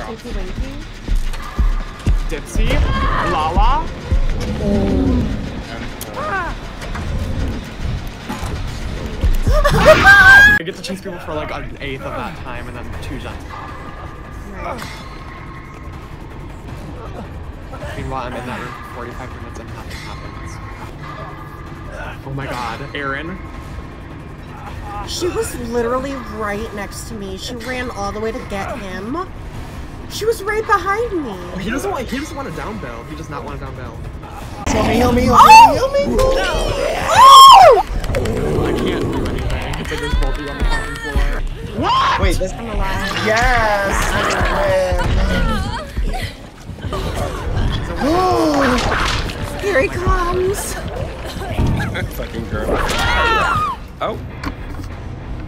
job. Tinky Winky. Dipsy, Lala. I get to chase people for like an eighth of that time and then two jumps. Right. Meanwhile, I'm in that room for 45 minutes and nothing happens. Oh my god, Aaron. She was literally right next to me. She ran all the way to get him. She was right behind me. He doesn't want. He doesn't want a down bell. He does not want a down bell. Heal me, heal me, heal me, heal me. Oh! I can't do anything. It's like there's both of you on the fucking floor. What? Wait, this. I'm alive. Yes! Here he comes. Fucking girl. Ah! Oh,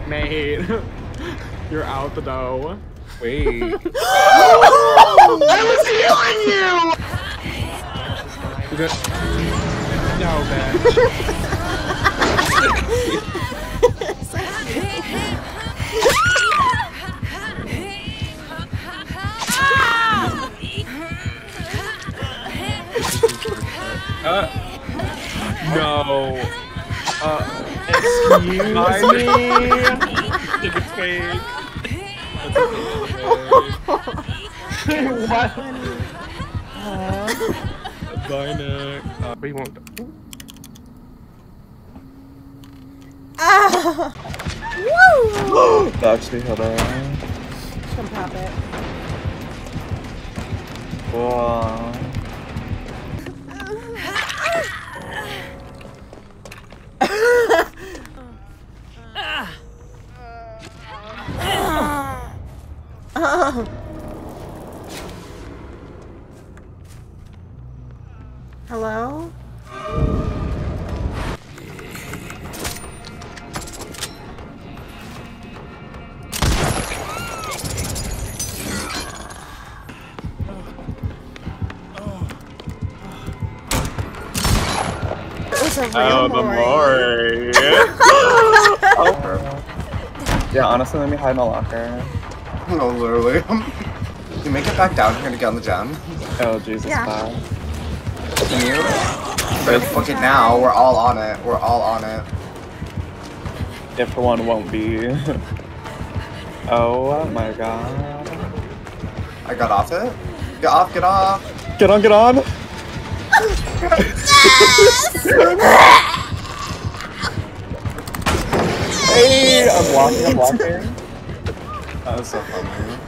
Nate, you're out the door. Wait. Is it? No, man. Uh, no. Uh, Excuse me. think it's fake. What? Bye, Nick. Uh, but he won't. Ah! Woo! Actually, hold on. Come pop it. Wow. Oh, the Maury. Maury. oh. Yeah, honestly, let me hide in the locker. No, literally. Can you make it back down here to get on the gem. Oh, Jesus, Yeah. bye. Can you? But look at now, we're all on it. We're all on it. If one won't be. oh my god. I got off it. Get off, get off. Get on, get on! Hey, I'm blocking, I'm blocking. That was so funny.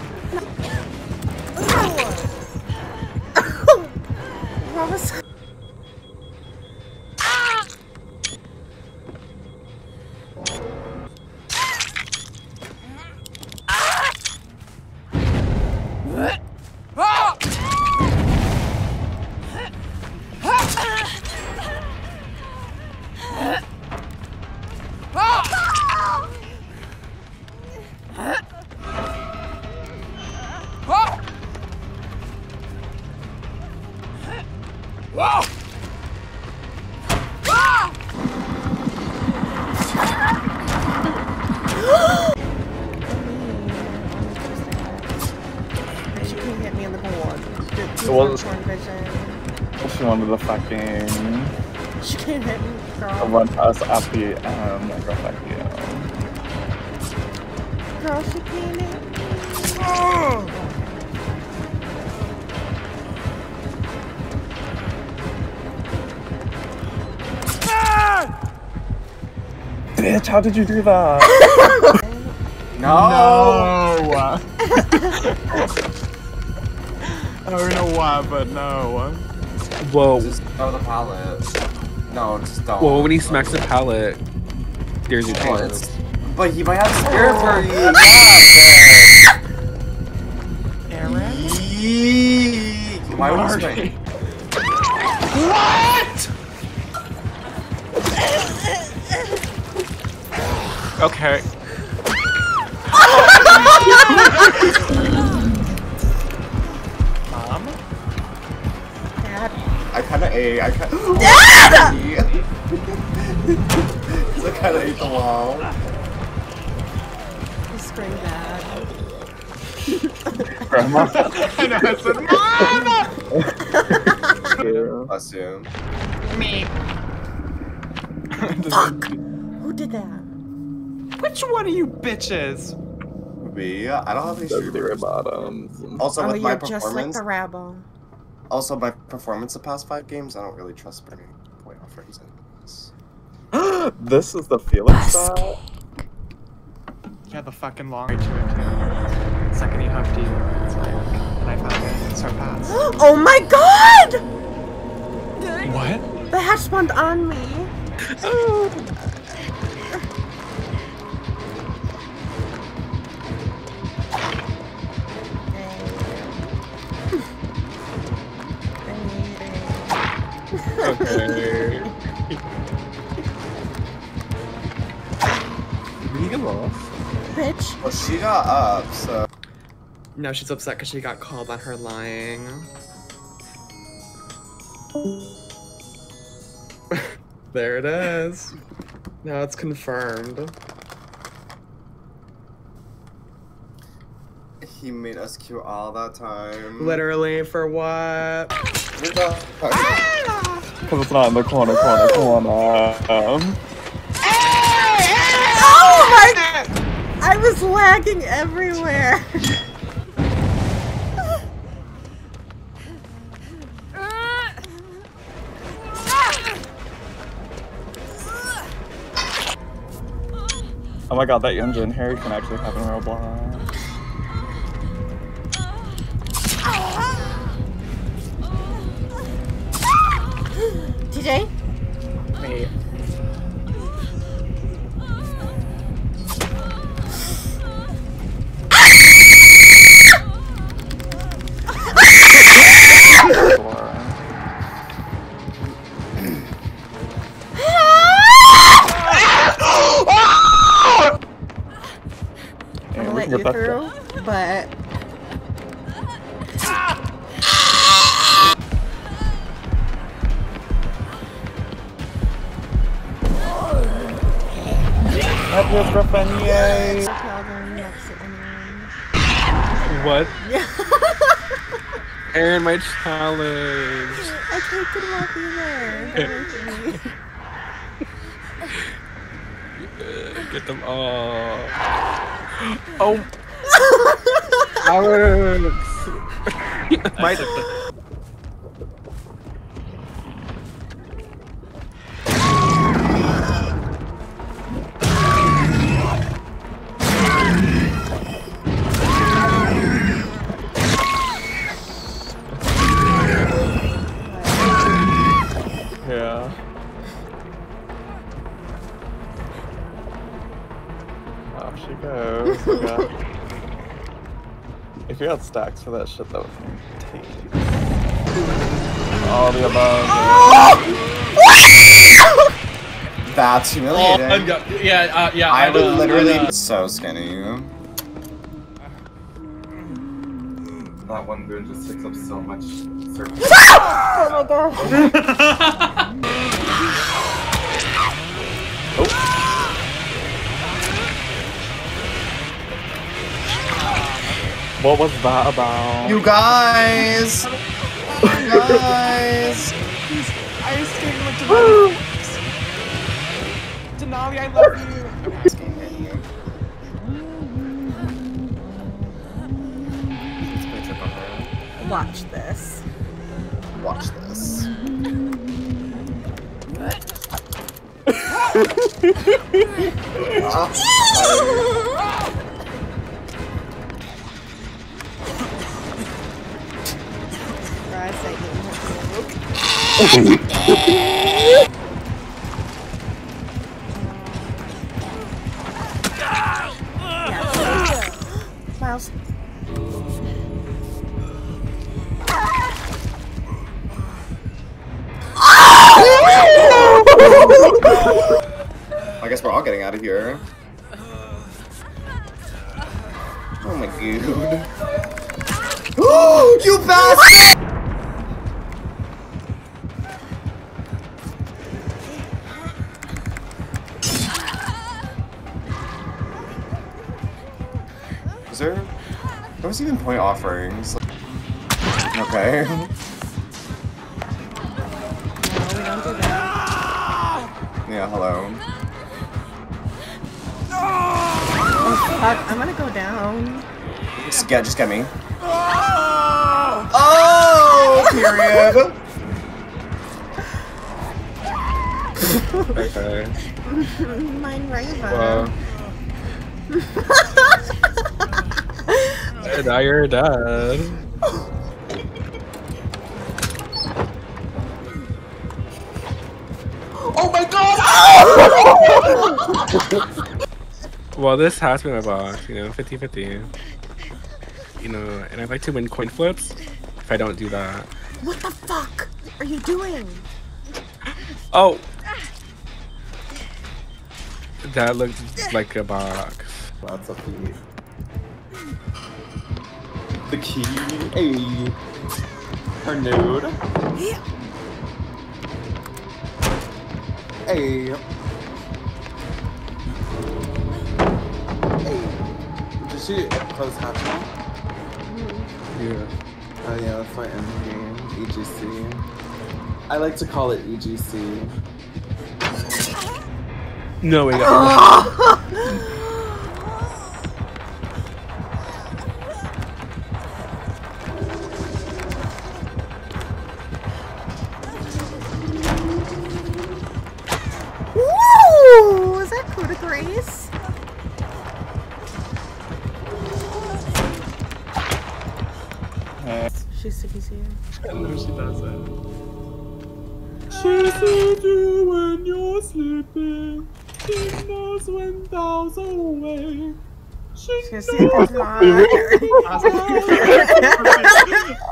It was- vision. She wanted the fucking She can't hit me, girl. run us at the um, girl, fuck you. Girl, she can't hit me. Bitch, how did you do that? No! No. I don't know why, but no. Whoa. Just throw the pallet. No, just don't. Well, when he smacks the pallet, there's your chance. it's- But he might have spirit for you. Aaron? bitch. Why would he spray? What? Okay. I kinda ate. I kinda. Cause I kinda ate the wall. He screamed dad. Grandma. I know, I said, Mom! Bless you. Fuck! Who did that? Which one of you bitches? Me? I don't have any The zero streamers. bottoms. Also, oh, with my you're just like the rabble. Also my performance the past five games, I don't really trust bringing point offerings in. It's- this is the Felix spot. Yeah, the fucking long way to it too. Second he hugged you, it's like, and I found it so fast. Oh my god! what? The hatch spawned on me. up, so No, she's upset because she got called on her lying. there it is. Now it's confirmed. he made us queue all that time. Literally, for what? Because Because it's not in the corner, corner, corner. Um, Oh my! I was lagging everywhere. oh my god, that Yunja and Harry can actually have in Roblox. That was Griffin, yay! What? Yeah. Aaron, my challenge. I can't get him off either. Get them all. Oh. Alex. my. Off she goes. We if you had stacks for that shit, that would be tasty. All the above. that's humiliating. I'm yeah, uh, yeah. I I'm, would literally I'm, be so skinny. That one boon just takes up so much surface. oh my god. What was that about? You guys! You guys! Ice skating with Denali. Denali, I love you. This game hit you. Let's play trip on her. Watch this. Watch this. Surprise, ah. I guess we're all getting out of here. Oh my god. you bastard! Was there... There receiving point offerings. Okay. No, we don't do that. Yeah, hello. Fuck, I'm gonna go down. Just get, just get me. Oh, period. Okay. Mine Raven. Well. and now you're dead. Oh my god! Well, this has been a boss, you know, 50 50. You know, and I like to win coin flips if I don't do that. What the fuck are you doing? Oh! That looks like a box. Lots of key. The key. Hey. Her nude. Yeah. Hey. Did she close hatch Yeah. Oh yeah, that's my end game. EGC. I like to call it EGC. No, we got. She's sicky here. I know she does it. She sees you when you're sleeping. She knows when thou's away. She She's gonna see this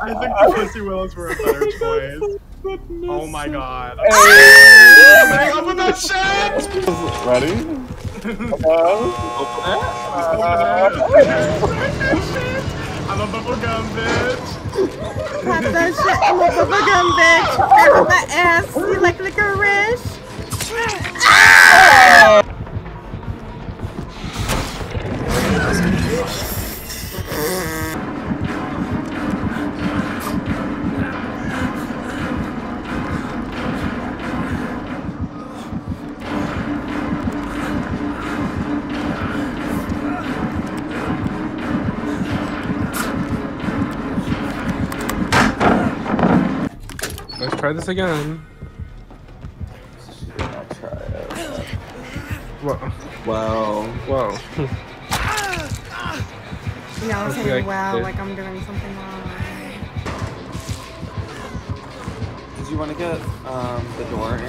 I think the Pussy Willows were a better choice. Oh my god. Oh my god, with that shit! Ready? I'm a bubblegum bitch. Pop that shit. I'm a bubblegum bitch. Grab my ass. You like licorice? Let's try this again. I'll try it. Whoa. Wow. Whoa. You know, I'm saying wow, like I'm doing something wrong. Did you want to get um, the door in?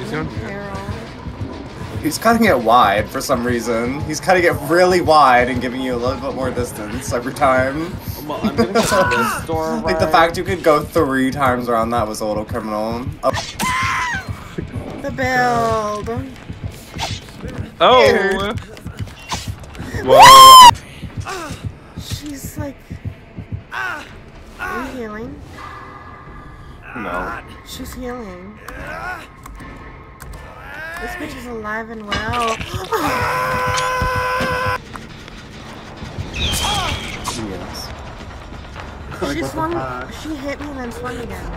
You sound good. Carol. He's cutting it wide for some reason. He's cutting it really wide and giving you a little bit more distance every time. Well, I'm gonna get this door Like the fact you could go three times around that was a little criminal. Oh, The build. Oh! Whoa. She's like. Are you healing? no. She's healing. This bitch is alive and well. Yes. She swung. She hit me and then swung again.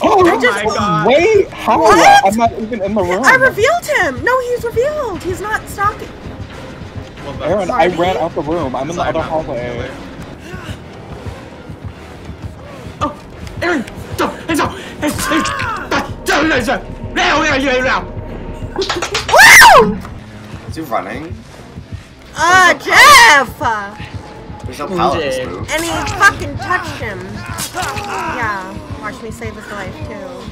Oh, I just- my god. Wait, how? What? I'm not even in the room. I revealed him. No, he's revealed. He's not stalking. Well, Aaron, I ran out the room. I'm in the Sorry, other not hallway. Aaron, stop! Hands up! Hands up! Woo! Is he running? Ah, Jeff! There's no pallet in this move. And he fucking touched him. Yeah. Watch me save his life too.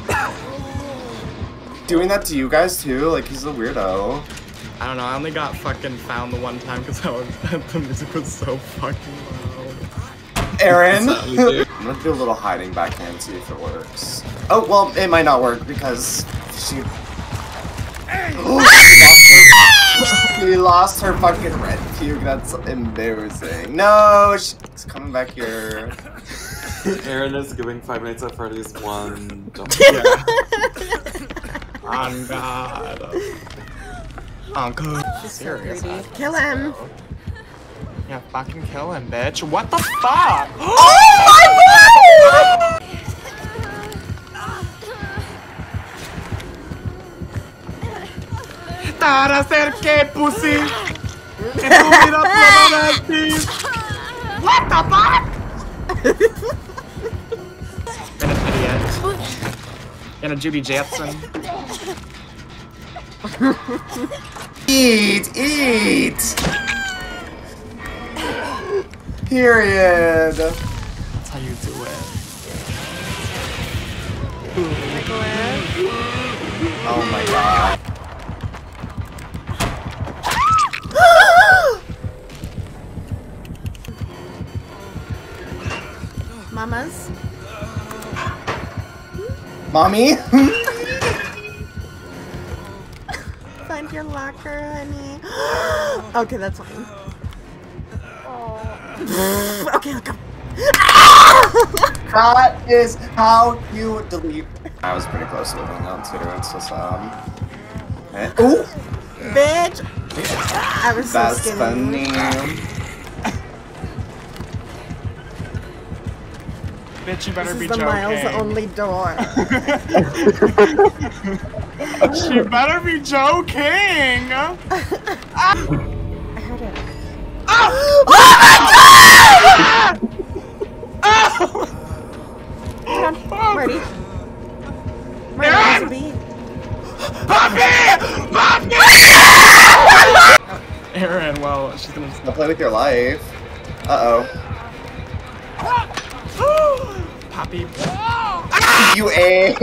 Doing that to you guys too? Like he's a weirdo. I don't know, I only got fucking found the one time because I was the music was so fucking loud. Aaron! That's what we do. I'm gonna do a little hiding back backhand, see if it works. Oh, well, it might not work because she. he lost her fucking red puke. That's embarrassing. No, she's coming back here. Aaron is giving Five Nights at Freddy's one jump. On God. On God. So Serious. greedy. Kill him. Yeah, fucking kill him, bitch. What the fuck? Oh my Tara cerqué, pussy. Estúpida plana What the fuck? and an idiot. And a Judy Jetson. Eat! Eat! Period. That's how you do it. Oh my god. Mommy? Find your locker, honey. okay, that's fine. okay, look up. that is how you delete. I was pretty close to living down too. It's just um. eh, Ooh, Bitch! I was so that's skinny. funny. Bitch, you better This be is the joking. Miles only door. She better be joking. I heard it. Come on, Marty. Marty, there's a bee. Aaron, well, she's gonna. Don't play with your life. Uh happy. Ah! You ate!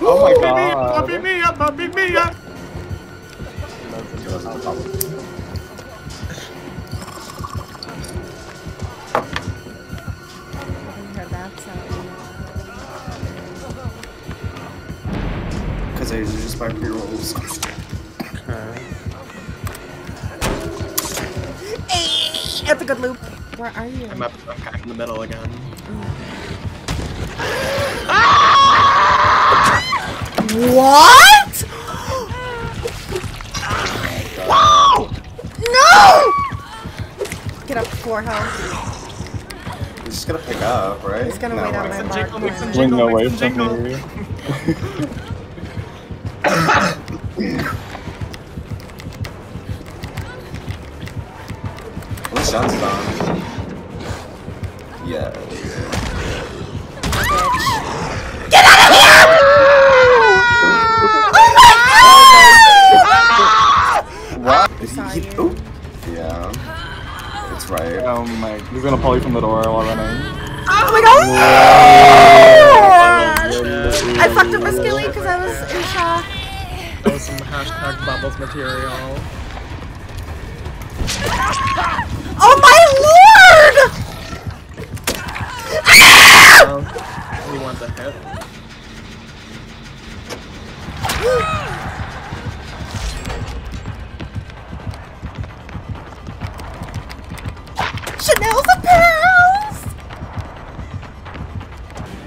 oh my god. Puppy me up, puppy me up! Uh, because I just buy pre-rolls. okay. Hey, that's a good loop. Where are you? I'm up. I'm kind of in the middle again. What? No! Get up four health. He's just gonna pick up, right? He's gonna No, wait on right. my Mix and jingle, mark. mix and Swing jingle, away mix and from jingle. Yeah. That's right. Oh my, he's gonna pull you from the door while running. Oh my god! Oh I fucked up my skilly because I was in shock. That was some hashtag bubbles material. Oh my lord! We want the hit.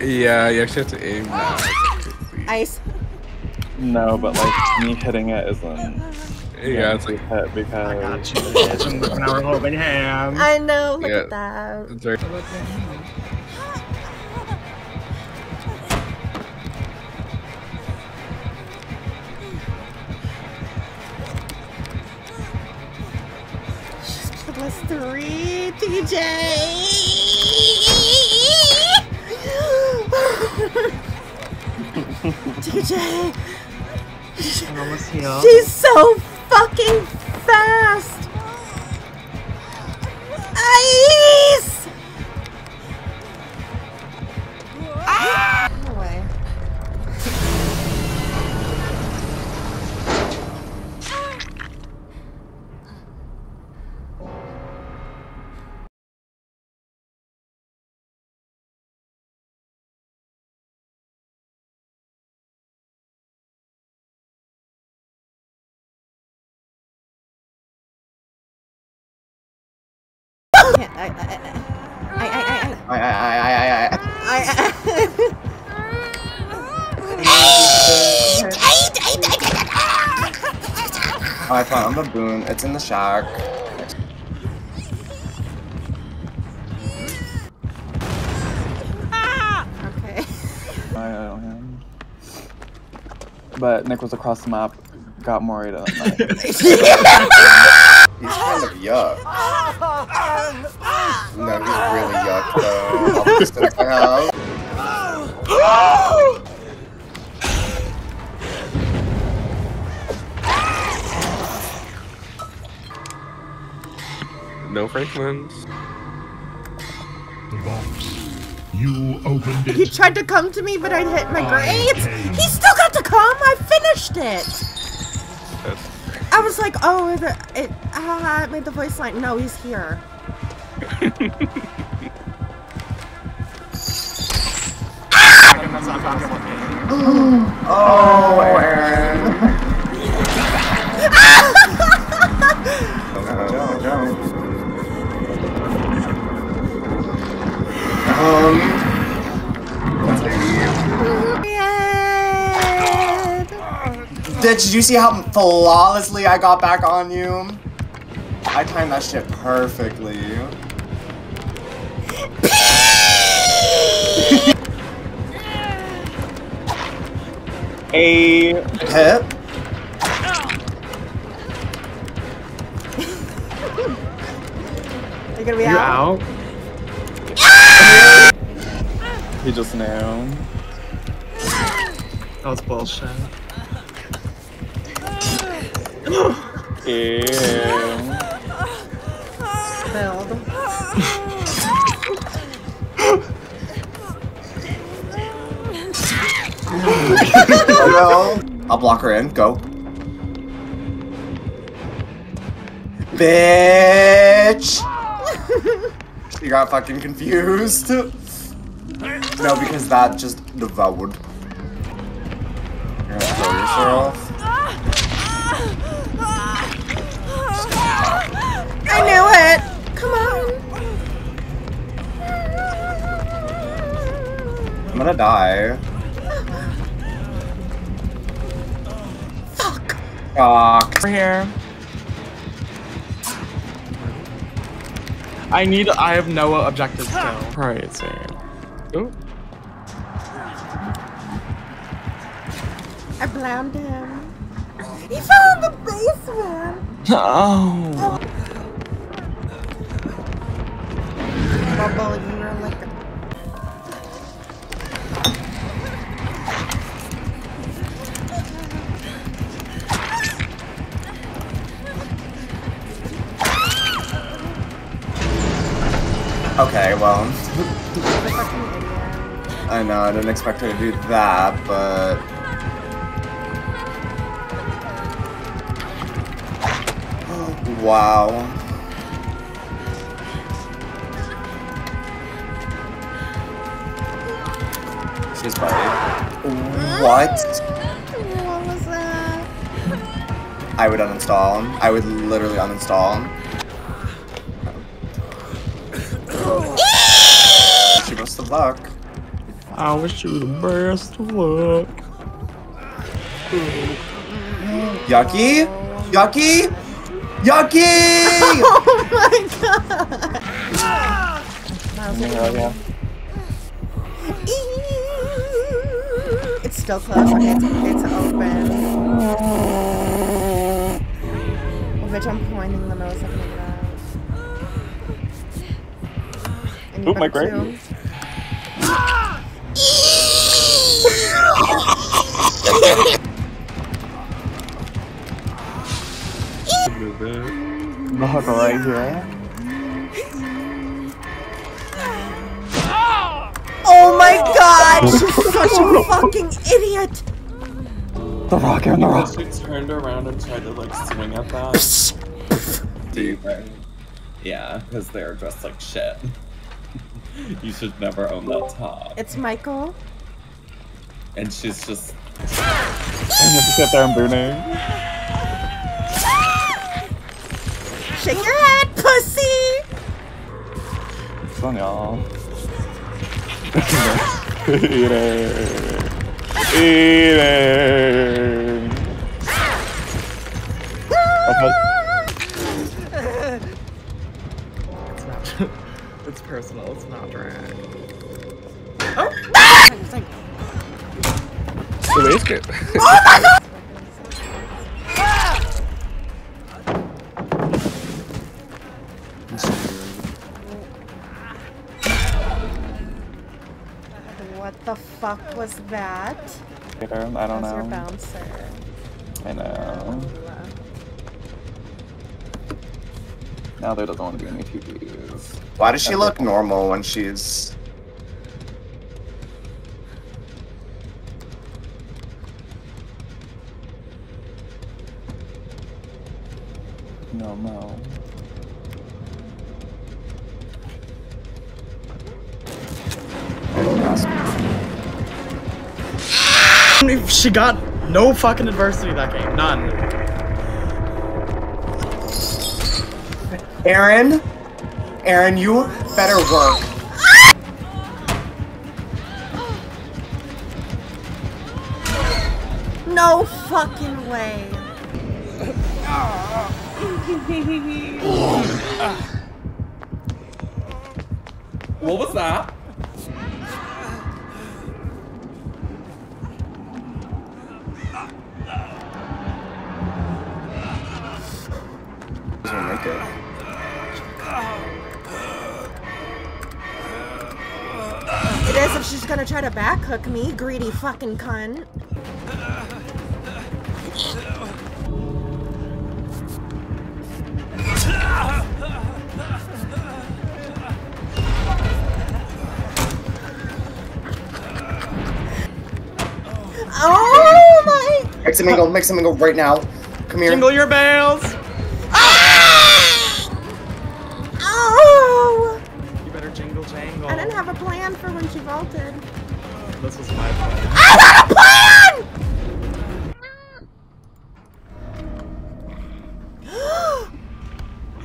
Yeah, you actually have to aim now. Ice. No, but like me hitting it isn't. Yeah, it's like hit because I got you, bitch. And now we're holding hands. I know, look Yeah. at that. it's very Plus three, TJ! TJ! I'm almost here. She's so fucking fast! I, I, I, I, I, I, found the boon. It's in the shark. Okay. I owe him. But Nick was across the map, got Morita. He's kind of yuck. No, he's really yuck though. All the distance I have. No Franklin's. The box. You opened it. He tried to come to me, but I'd hit my I grades. He still got to come. I finished it. I was like, oh, the, it, ah, it made the voice line. No, he's here. Oh. Don't, don't. Um. Did you see how flawlessly I got back on you? I timed that shit perfectly. A Hit. Are you gonna be You out? out? he just knew. That was bullshit. Ew. Build. no. I'll block her in. Go. Bitch! you got fucking confused. No, because that just devoured. You're gonna throw yourself. I knew it. Come on. I'm gonna die. Fuck. Fuck. Over here. I need. I have no objectives still. Crazy. oh, I blamed him. He fell in the basement. Oh. oh. Bubble, you were like Okay, well. the fucking idiot. I know, I didn't expect her to do that, but. Wow. She's right. What? What was that? I would uninstall. Him. I would literally uninstall. She luck. I wish you the best of luck. Yucky? Yucky? Yucky! Oh my god! That Yeah, yeah. It's still closed. It's, it's open. Well, bitch, I'm pointing the nose at my nose. And Oop, my better grape. Too. move it. The right here. Oh my god! Oh, she's such a fucking idiot! The rock and the rock. She turned around and tried to like swing at that. Dude, right? Yeah, because they're dressed like shit. you should never own that top. It's Michael. And she's just and you have to sit there and boo Shake your head, pussy! It's fun, y'all. Eat it. Eat it. Ah. It's not. it's personal. It's not drag. Oh! The waist good. What the fuck was that? I don't That was your know. bouncer. I know. Now there doesn't want to be any TVs. Why does she look normal when she's... She got no fucking adversity that game. None. Aaron? Aaron, you better work. No fucking way. What was that? It. It is if she's gonna try to back hook me, greedy fucking cunt. Oh my! Mix and mingle, mix and mingle right now. Come here. Jingle your bells. You better jingle jangle. I didn't have a plan for when she vaulted. Uh, this was my plan. I had a plan!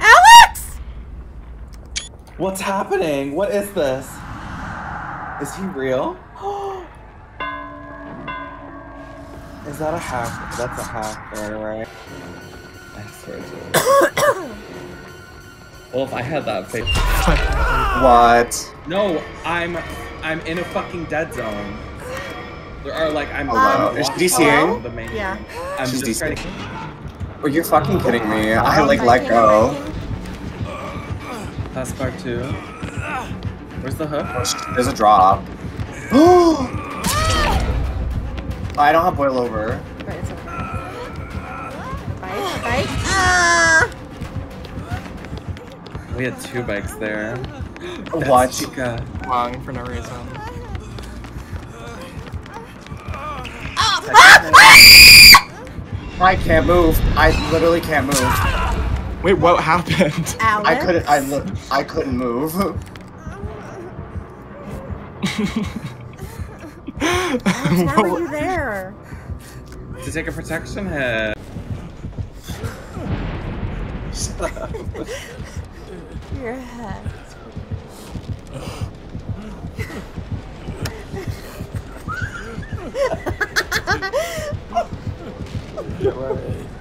Alex! What's happening? What is this? Is he real? Is that a hack? That's a hacker, right? I swear to you. Well, if I had that face. What? No, I'm I'm in a fucking dead zone. There are like I'm. Oh, Hello? I'm Is she DCing? around The main Yeah. I'm She's just trying to. Are oh, you fucking kidding me? I like let go. That's part two. Where's the hook? Oh, there's a drop. I don't have boil over. We had two bikes there. That's What? Chica. Wrong for no reason. I can't move. I literally can't move. Wait, what happened? Alex? I couldn't. I li- I couldn't move. Alex, why were you there? To take a protection hit. Your head. Get ready.